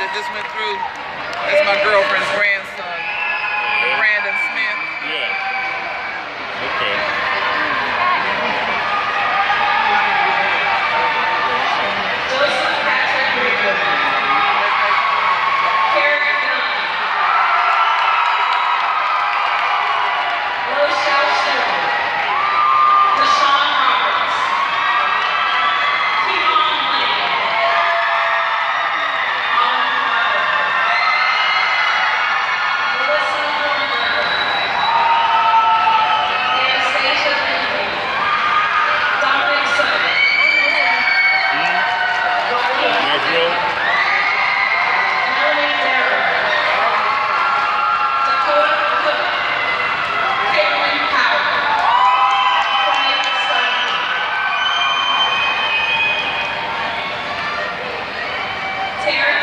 that just went through. That's my girlfriend's grandson, Brandon Smith. Yeah. Okay. Terry.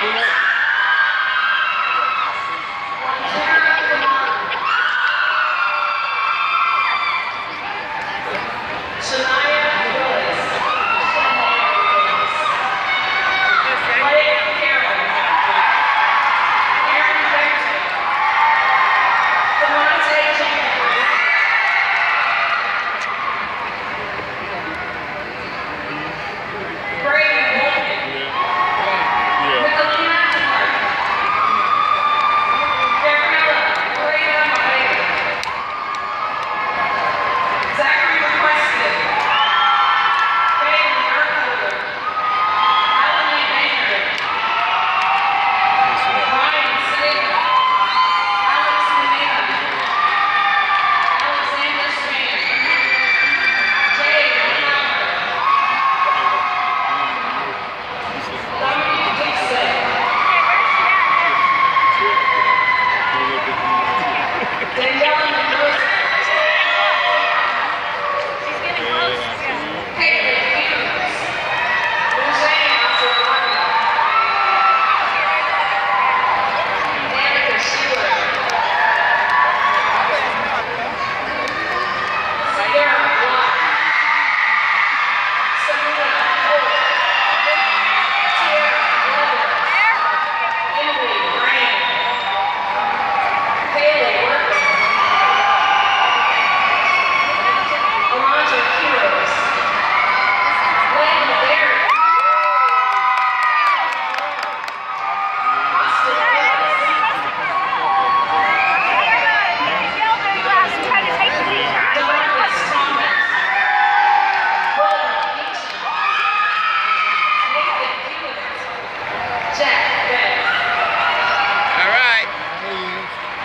是。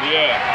Yeah.